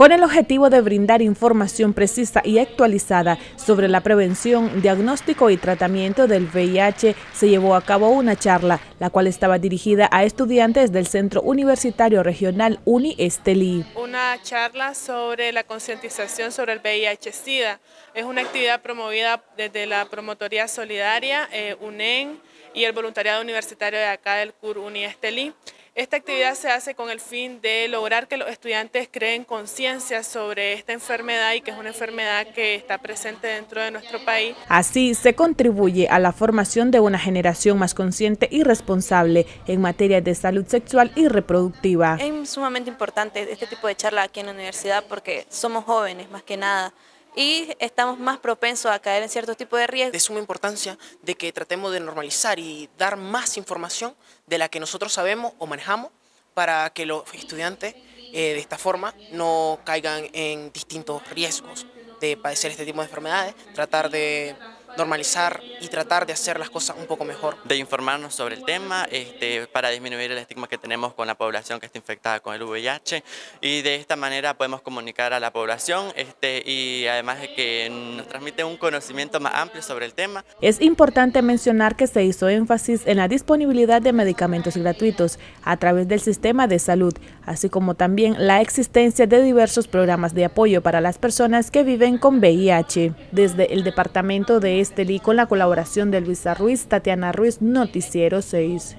Con el objetivo de brindar información precisa y actualizada sobre la prevención, diagnóstico y tratamiento del VIH, se llevó a cabo una charla, la cual estaba dirigida a estudiantes del Centro Universitario Regional Uni Estelí. Una charla sobre la concientización sobre el VIH-Sida. Es una actividad promovida desde la Promotoría Solidaria, eh, UNEN y el Voluntariado Universitario de acá del CUR Uni Estelí. Esta actividad se hace con el fin de lograr que los estudiantes creen conciencia sobre esta enfermedad y que es una enfermedad que está presente dentro de nuestro país. Así se contribuye a la formación de una generación más consciente y responsable en materia de salud sexual y reproductiva. Es sumamente importante este tipo de charla aquí en la universidad porque somos jóvenes más que nada y estamos más propensos a caer en cierto tipo de riesgos. De suma importancia de que tratemos de normalizar y dar más información de la que nosotros sabemos o manejamos para que los estudiantes eh, de esta forma no caigan en distintos riesgos de padecer este tipo de enfermedades, tratar de normalizar y tratar de hacer las cosas un poco mejor. De informarnos sobre el tema este, para disminuir el estigma que tenemos con la población que está infectada con el VIH y de esta manera podemos comunicar a la población este, y además de que nos transmite un conocimiento más amplio sobre el tema. Es importante mencionar que se hizo énfasis en la disponibilidad de medicamentos gratuitos a través del sistema de salud, así como también la existencia de diversos programas de apoyo para las personas que viven con VIH. Desde el Departamento de Estelí con la colaboración de Luisa Ruiz, Tatiana Ruiz, Noticiero 6.